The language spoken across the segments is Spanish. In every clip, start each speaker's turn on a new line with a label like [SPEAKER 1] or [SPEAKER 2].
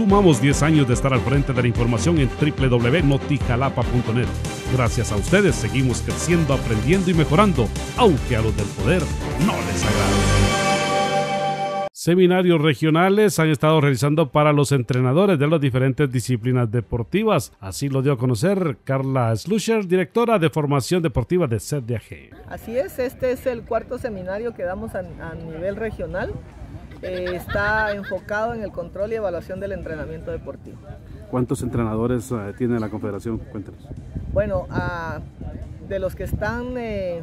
[SPEAKER 1] Sumamos 10 años de estar al frente de la información en www.notijalapa.net. Gracias a ustedes seguimos creciendo, aprendiendo y mejorando, aunque a los del poder no les agrade. Seminarios regionales han estado realizando para los entrenadores de las diferentes disciplinas deportivas. Así lo dio a conocer Carla Slusher, directora de formación deportiva de CDAG.
[SPEAKER 2] Así es, este es el cuarto seminario que damos a, nivel regional. Eh, está enfocado en el control y evaluación del entrenamiento deportivo.
[SPEAKER 1] ¿Cuántos entrenadores eh, tiene la Confederación? Cuéntenos.
[SPEAKER 2] Bueno, de los que están, eh,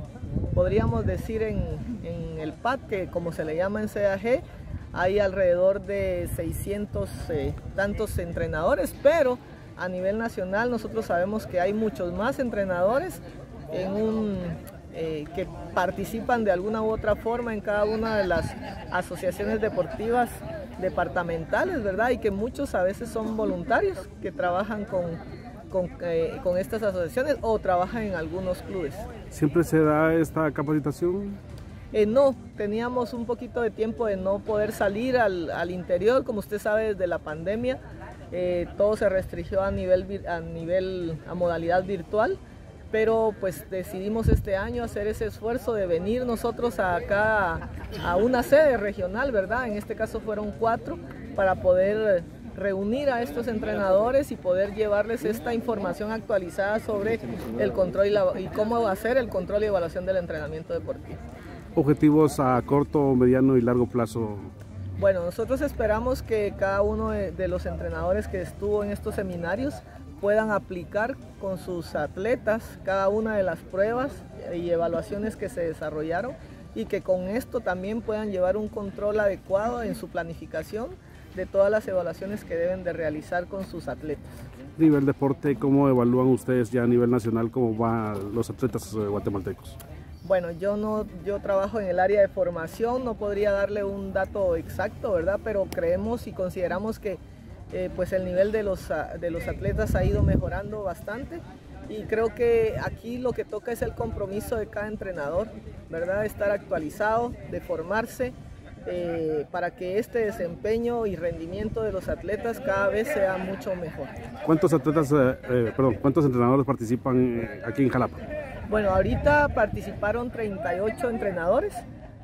[SPEAKER 2] podríamos decir, en, en, el PAD, que como se le llama en CAG, hay alrededor de 600 eh, tantos entrenadores, pero a nivel nacional nosotros sabemos que hay muchos más entrenadores eh, que participan de alguna u otra forma en cada una de las asociaciones deportivas departamentales, ¿verdad? Y que muchos a veces son voluntarios que trabajan con, con, eh, con estas asociaciones o trabajan en algunos clubes.
[SPEAKER 1] ¿Siempre se da esta capacitación?
[SPEAKER 2] Eh, no, teníamos un poquito de tiempo de no poder salir al, interior, como usted sabe, desde la pandemia, eh, todo se restringió a nivel, a nivel, a modalidad virtual, pero pues decidimos este año hacer ese esfuerzo de venir nosotros acá a una sede regional, ¿verdad? En este caso fueron cuatro, para poder reunir a estos entrenadores y poder llevarles esta información actualizada sobre el control y, y cómo hacer el control y evaluación del entrenamiento deportivo
[SPEAKER 1] objetivos a corto, mediano y largo plazo?
[SPEAKER 2] Bueno, nosotros esperamos que cada uno de, los entrenadores que estuvo en estos seminarios puedan aplicar con sus atletas cada una de las pruebas y evaluaciones que se desarrollaron y que con esto también puedan llevar un control adecuado en su planificación de todas las evaluaciones que deben de realizar con sus atletas.
[SPEAKER 1] Nivel deporte, ¿cómo evalúan ustedes ya a nivel nacional cómo van los atletas guatemaltecos?
[SPEAKER 2] Bueno, yo no, yo trabajo en el área de formación, no podría darle un dato exacto, ¿verdad? Pero creemos y consideramos que eh, pues el nivel de los, de los atletas ha ido mejorando bastante y creo que aquí lo que toca es el compromiso de cada entrenador, ¿verdad? Estar actualizado, de formarse eh, para que este desempeño y rendimiento de los atletas cada vez sea mucho mejor.
[SPEAKER 1] ¿Cuántos atletas, eh, perdón, cuántos entrenadores participan aquí en Jalapa?
[SPEAKER 2] Bueno, ahorita participaron 38 entrenadores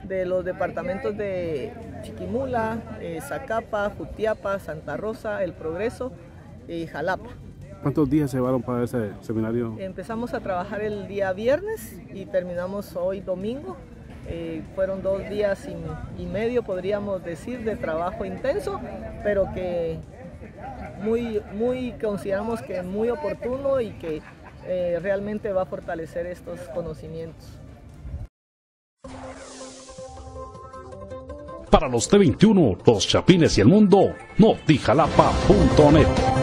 [SPEAKER 2] de los departamentos de Chiquimula, eh, Zacapa, Jutiapa, Santa Rosa, El Progreso y Jalapa.
[SPEAKER 1] ¿Cuántos días se llevaron para ese seminario?
[SPEAKER 2] Empezamos a trabajar el día viernes y terminamos hoy domingo. Eh, fueron dos días y, medio, podríamos decir, de trabajo intenso, pero que muy, muy consideramos que muy oportuno y que eh, realmente va a fortalecer estos conocimientos.
[SPEAKER 1] Para los T21, los Chapines y el mundo, notijalapa.net.